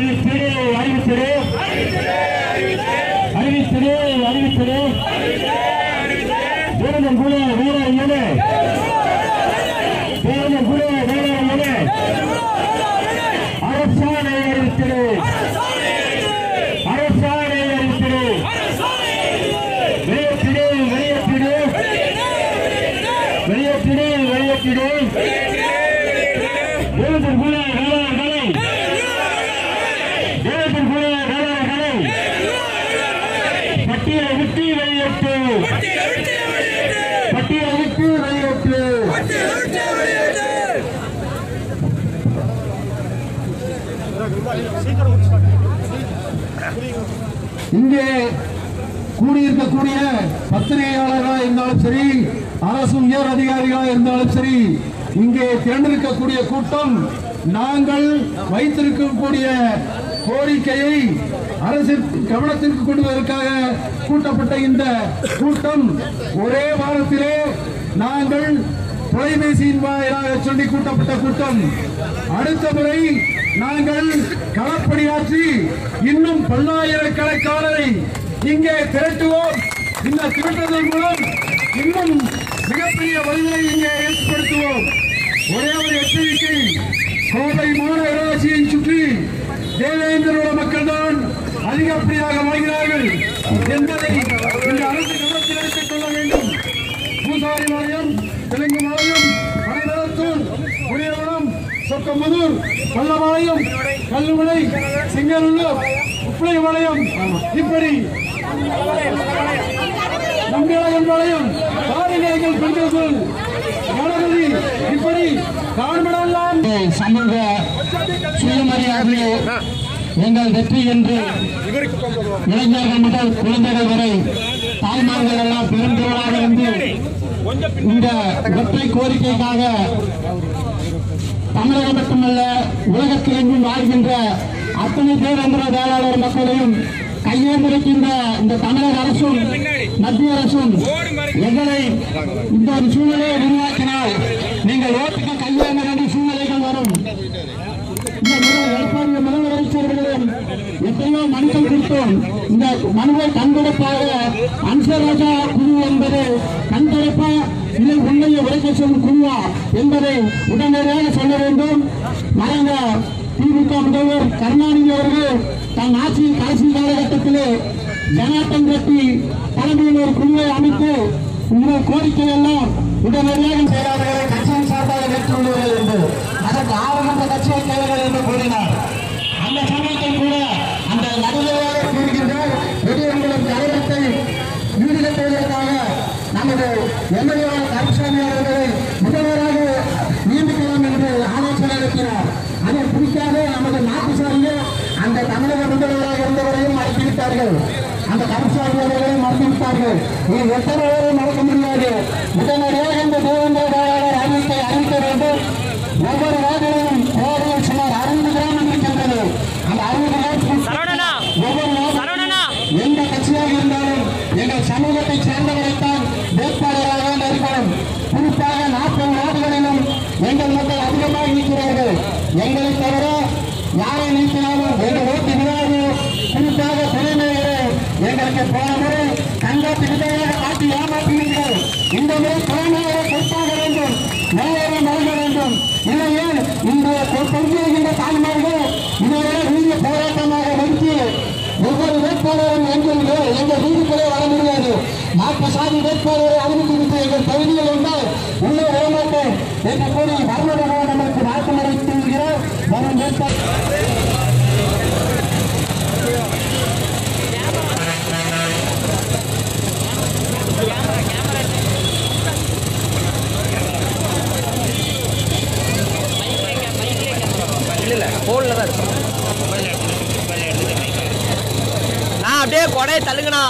அறிவித்திடு அறிவித்திடு அறிவித்திடு அறிவித்திடு வீரர்கள் கூட வீரர் ஏழு இங்கே கூடியிருக்கக்கூடிய பத்திரிகையாளர்களாக இருந்தாலும் சரி அரசு உயர் அதிகாரிகளாக இருந்தாலும் சரி இங்கே திரண்டிருக்கக்கூடிய கூட்டம் நாங்கள் வைத்திருக்கக்கூடிய கோரிக்கையை அரசிற்கு கவனத்திற்கு கொண்டு வருவதற்காக கூட்டப்பட்ட இந்த கூட்டம் ஒரே வாரத்திலே நாங்கள் தொலைபேசியின் வாயிலாக சொல்லி கூட்டப்பட்ட கூட்டம். அடுத்த முறை நாங்கள் களப்பணியாற்றி இன்னும் பல்லாயிரக்கணக்கானரை இங்கே திரட்டுவோம். இந்த திரட்டுவதன் மூலம் இன்னும் மிகப்பெரிய வலிமையை இங்கே ஏற்படுத்துவோம். ஒரே ஒரு எச்சரிக்கை கோவை மாநகராட்சியை சுற்றி தேவேந்திரோட மக்கள் தான் அதிகப்படியாக வாழ்கிறார்கள் என்பதை இந்த அரசு கவனத்தில் எடுத்துக் கொள்ள வேண்டும். பூசாரி மாநிலம் தெலுங்கு மாநிலம் சொக்கமதூர் பல்லபாளையம் கல்லுமலை சிங்கநல்லூர் உப்பிளைபாளையம். இப்படி நம்பியாளன் பாளையம் காரிநாயகல் பெண்கள் கணபதி. இப்படி காண்படலாம் சமூக சுயமரியாதையை எங்கள் வெற்றி என்று இளைஞர்கள் முதல் குழந்தைகள் வரை தாய்மார்கள் எல்லாம் பெருந்திரளாக இருந்து இந்த வெற்றி கோரிக்கைக்காக தமிழகம் மட்டுமல்ல உலகத்தில் எங்கும் வாழ்கின்ற அத்தனை பேரந்திர வேளாளர் மக்களையும் கையேந்திருக்கின்ற இந்த தமிழக அரசும் மத்திய அரசும் எங்களை இந்த ஒரு சூழ்நிலையை உருவாக்கினால் நீங்கள் ஓட்டுக்கு கையேந்த வேண்டிய சூழ்நிலைகள் வரும். இந்த முறை முதலமைச்சர்களும் எத்தனையோ மனுக்கள் கொடுத்தோம். இந்த மனுவை கண்கொடுப்பாக அன்சராஜா குழு என்பது கண்துடைப்பா இல்லை உண்மையை உரைக்க சொல்லும் குழுவா என்பதை உடனடியாக சொல்ல வேண்டும். மறைந்த திமுக முதல்வர் கருணாநிதி அவர்கள் தன் ஆட்சியின் கடைசி காலகட்டத்திலே ஜனார்த்தன் ரெட்டி தலைமையில் ஒரு குழுவை அமைத்து உங்கள் கோரிக்கை எல்லாம் உடனடியாக செயலாளர்களை கட்சியின் சார்பாக ஏற்றுள்ளீர்கள் என்று அதற்கு ஆரம்ப கட்சியை தேவைகள் என்று கூறினார். அந்த சமயத்தில் கூட அந்த நடுவராக கூறுகின்ற பெரியவர்களும் கழகத்தை ஈடுகட்டுவதற்காக நமது எம்எல்ஏ அதை பிடிக்காத நமது நாட்டுசாமியை அந்த தமிழக முதல்வராக இருந்தவரையும் மறுத்துவிட்டார்கள் அந்த கருப்பசாமி அவர்களை மறுத்துவிட்டார்கள் இது எத்தனை பேரை மறக்க முடியாது. உடனடியாக இந்த தேவேந்திர வேளாளர் அறிவிப்பை அறிவிக்க வேண்டும். ஒவ்வொரு வார்டிலும் கோவையில் சுமார் அறுபது கிராமம் இருக்கின்றது. அந்த அறுபது கிராமம் ஒவ்வொரு வார்டிலும் எந்த கட்சியாக இருந்தாலும் எங்கள் சமூகத்தை சேர்ந்தவரைத்தான் இந்த முறை துணைமையரை பொறுப்பாக வேண்டும். மேலே நல்க வேண்டும். இல்லையே இன்று பொறுப்பிருக்கின்ற தாய்மார்கள் இதுவரை நீங்க போராட்டமாக நிறுத்தி ஒவ்வொரு வேட்பாளரும் எங்கள் எங்கள் வீட்டுக்குள்ளே வர முடியாது. நாற்பது சாதி வேட்பாளரை அறிவித்துவிட்டு எங்கள் பகுதியில் இருந்தால் உள்ளே வரமாட்டோம் என்று கூறி வர்ணமாக நமக்கு நாட்டு மறைத்திருக்கிறார் வரும் வேட்பாளர் போன்ல தான் இருக்கு நான் அப்படியே கொடையை தள்ளுங்கண்ணா.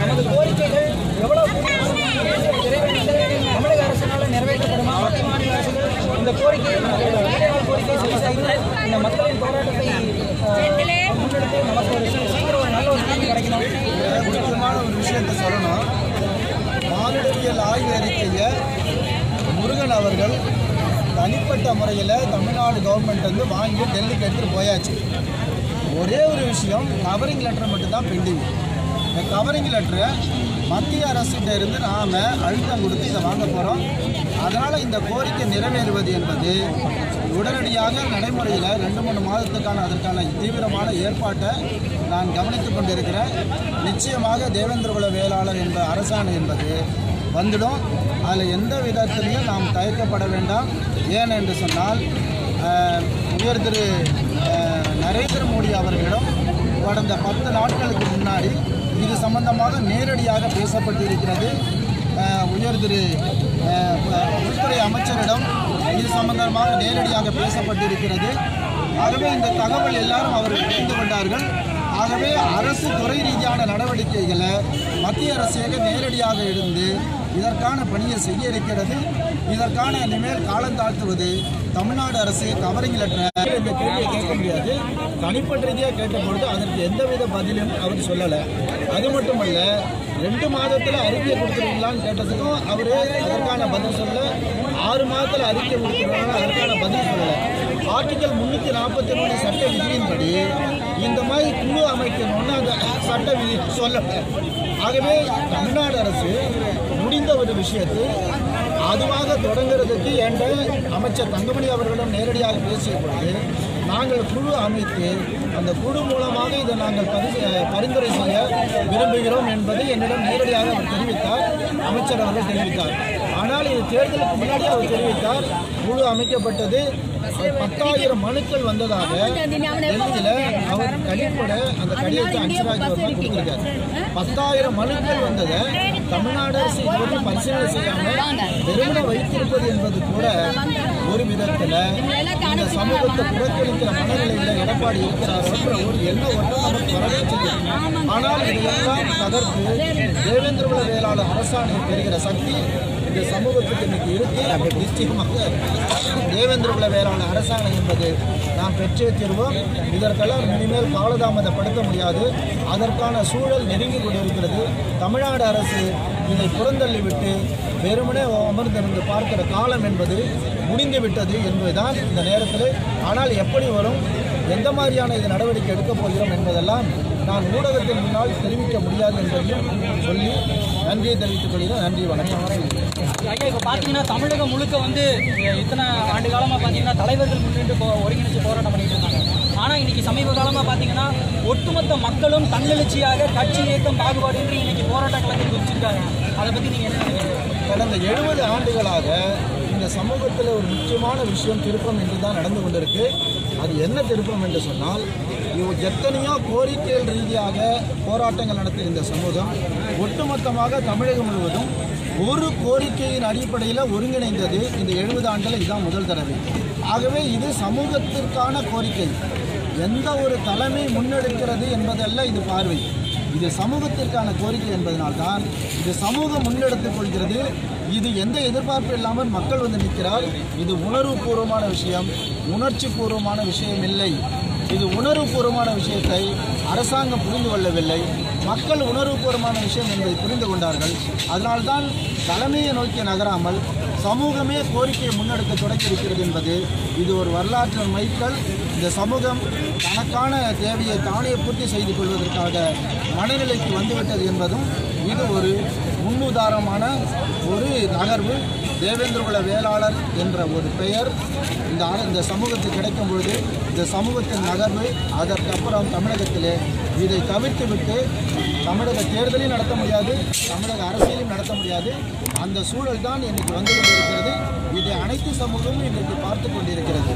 நமது கோரிக்கைகள் எவ்வளவு தமிழக அரசினால் நிறைவேற்றப்படுமா மத்திய மாநில அரசுகள் இந்த கோரிக்கையை கோரிக்கை செய்து இந்த மக்களின் போராட்டத்தை அஹ், முன்னெடுத்து நமக்கு ஒரு சீக்கிரம் ஒரு நல்ல ஒரு தீர்வு கிடைக்கணும் முக்கியமான ஒரு விஷயத்தை சொல்லணும் மானுடவியல் ஆய்வு அறிக்கையை முருகன் அவர்கள் தனிப்பட்ட முறையில் தமிழ்நாடு கவர்மெண்ட் வந்து வாங்கி டெல்லிக்கு எடுத்துகிட்டு போயாச்சு. ஒரே ஒரு விஷயம் கவரிங் லெட்டர் மட்டும்தான் பெண்டிங் இந்த கவரிங் லெட்டரை மத்திய அரசுகிட்ட இருந்து நாம் அழுத்தம் கொடுத்து இதை வாங்க போகிறோம் அதனால் இந்த கோரிக்கை நிறைவேறுவது என்பது உடனடியாக நடைமுறையில் ரெண்டு மூணு மாதத்துக்கான அதற்கான தீவிரமான ஏற்பாட்டை நான் கவனித்து கொண்டிருக்கிறேன். நிச்சயமாக தேவேந்திரகுல வேளாளர் என்ற அரசாணை என்பது வந்துடும். அதில் எந்த விதத்திலையும் நாம் தயக்கப்பட வேண்டாம். ஏன் என்று சொன்னால் ஆஹ், உயர் திரு நரேந்திர மோடி அவர்களிடம் கடந்த பத்து நாட்களுக்கு முன்னாடி இது சம்பந்தமாக நேரடியாக பேசப்பட்டிருக்கிறது. உயர் திரு உள்துறை அமைச்சரிடம் இது சம்பந்தமாக நேரடியாக பேசப்பட்டிருக்கிறது. ஆகவே இந்த தகவல் எல்லாரும் அவர்கள் தெரிந்து கொண்டார்கள். ஆகவே அரசு துறை ரீதியான நடவடிக்கைகளை மத்திய அரசுக்கு நேரடியாக இருந்து இதற்கான பணியை செய்ய இருக்கிறது இதற்கான இனிமேல் காலம் தாழ்த்துவது தமிழ்நாடு அரசு கவரிங் லெட்டர் இந்த கேள்வியை கேட்க முடியாது. தனிப்பட்ட ரீதியாக கேட்டபொழுது அதற்கு எந்தவித பதிலும் அவர் சொல்லலை. அது மட்டுமல்ல ரெண்டு மாதத்தில் அறிக்கை கொடுத்துருவீங்களான்னு கேட்டதுக்கும் அவர் அதற்கான பதில் சொல்ல ஆறு மாதத்தில் அறிக்கை கொடுத்துருவாங்க அதற்கான பதில் சொல்லலை. ஆர்டிக்கல் முன்னூற்றி நாற்பத்தி மூணு சட்ட விதியின்படி இந்த மாதிரி குழு அமைக்கணும்னு அந்த சட்ட விதி சொல்லலை. ஆகவே தமிழ்நாடு அரசு முடிந்த ஒரு விஷயத்தை அதுவாக தொடங்குறதுக்கு என்ற அமைச்சர் தங்கமணி அவர்களிடம் நேரடியாக பேசிய பொழுது நாங்கள் குழு அமைத்து அந்த குழு மூலமாக இதை நாங்கள் பரிசு பரிந்துரை செய்ய விரும்புகிறோம் என்பதை என்னிடம் நேரடியாக அவர் தெரிவித்தார். அமைச்சர் அவர்கள் தெரிவித்தார். ஆனால் இது தேர்தலுக்கு முன்னாடி அவர் தெரிவித்தார். குழு அமைக்கப்பட்டது பத்தாயிரம் மனுக்கள் வந்ததாக டெல்லியில் அவர் கடிப்பட அந்த கடிதத்தை அன்சராஜ் கொடுத்திருக்காரு. பத்தாயிரம் மனுக்கள் வந்ததை தமிழ்நாடு அரசு இதுவரை பரிசீலனை செய்யாமல் வெறுமனை வைத்திருப்பது என்பது கூட ஒரு விதத்தில் இந்த சமூகத்தை புறக்கணிக்கிற மனநிலையில் எடப்பாடி இருக்கிறார் என்ற ஒரு எண்ண ஓட்டம் நமக்கு வரவே செய்யும் ஆனால் இதையெல்லாம் தகர்த்து தேவேந்திரகுல வேளாளர் அரசாணை பெறுகிற சக்தி இந்த சமூகத்துக்கு இன்னைக்கு இருக்கு. நிச்சயமாக தேவேந்திரகுல வேளாண் அரசாணை என்பது நாம் பெற்றே தீர்வோம். இதற்கெல்லாம் இனிமேல் காலதாமதப்படுத்த முடியாது. அதற்கான சூழல் நெருங்கி கொண்டிருக்கிறது. தமிழ்நாடு அரசு இதை புறந்தள்ளிவிட்டு வெறுமனே அமர்ந்திருந்து பார்க்கிற காலம் என்பது முடிந்து விட்டது என்பதுதான் இந்த நேரத்தில். ஆனால் எப்படி வரும்? எந்த மாதிரியான இது நடவடிக்கை எடுக்கப் போகிறோம் என்பதெல்லாம் நான் ஊடகத்தின் முன்னால் தெரிவிக்க முடியாது என்பதையும் சொல்லி நன்றியை தெரிவித்துக் கொள்கிறேன். நன்றி வணக்கம். ஐயா இப்போ பார்த்தீங்கன்னா தமிழகம் முழுக்க வந்து இத்தனை ஆண்டு காலமாக பார்த்தீங்கன்னா தலைவர்கள் முன்னிட்டு ஒருங்கிணைச்சு போராட்டம் பண்ணி காரணமாக பார்த்தீங்கன்னா ஒட்டுமொத்த மக்களும் தன்னெழுச்சியாக கட்சி இயக்கம் பாகுபாடு இன்னைக்கு போராட்ட களத்தில் குறிச்சிருக்காங்க அதை பற்றி நீங்கள் என்ன கடந்த எழுபது ஆண்டுகளாக இந்த சமூகத்தில் ஒரு முக்கியமான விஷயம் திருப்பம் என்று தான் நடந்து கொண்டிருக்கு. அது என்ன திருப்பம் என்று சொன்னால் எத்தனையோ கோரிக்கைகள் ரீதியாக போராட்டங்கள் நடத்திய இந்த சமூகம் ஒட்டுமொத்தமாக தமிழகம் முழுவதும் ஒரு கோரிக்கையின் அடிப்படையில் ஒருங்கிணைந்தது இந்த எழுபது ஆண்டுகள் இதுதான் முதல் தடவை. ஆகவே இது சமூகத்திற்கான கோரிக்கை. எந்த ஒரு தலைமை முன்னெடுக்கிறது என்பதல்ல இது பார்வை. இது சமூகத்திற்கான கோரிக்கை என்பதனால்தான் இது சமூகம் முன்னெடுத்துக் கொள்கிறது. இது எந்த எதிர்பார்ப்பு இல்லாமல் மக்கள் வந்து நிற்கிறார். இது உணர்வுபூர்வமான விஷயம். உணர்ச்சி பூர்வமான விஷயம் இல்லை இது உணர்வுபூர்வமான விஷயத்தை அரசாங்கம் புரிந்து கொள்ளவில்லை. மக்கள் உணர்வுபூர்வமான விஷயம் என்பதை புரிந்து கொண்டார்கள். அதனால்தான் தலைமையை நோக்கி நகராமல் சமூகமே கோரிக்கையை முன்னெடுக்க தொடங்கி இருக்கிறது என்பது இது ஒரு வரலாற்று மைக்கல். இந்த சமூகம் தனக்கான தேவையை தானே பூர்த்தி செய்து கொள்வதற்காக மனநிலைக்கு வந்துவிட்டது என்பதும் இது ஒரு முன்னுதாரணமான ஒரு நகர்வு. தேவேந்திரகுல வேளாளர் என்ற ஒரு பெயர் இந்த இந்த சமூகத்துக்கு கிடைக்கும் பொழுது இந்த சமூகத்தின் நகர்வு அதற்கப்புறம் தமிழகத்திலே இதை தவிர்த்து விட்டு தமிழக தேர்தலையும் நடத்த முடியாது தமிழக அரசியலையும் நடத்த முடியாது. அந்த சூழல் தான் இன்றைக்கு வந்து கொண்டிருக்கிறது. இதை அனைத்து சமூகமும் இன்றைக்கு பார்த்து கொண்டிருக்கிறது.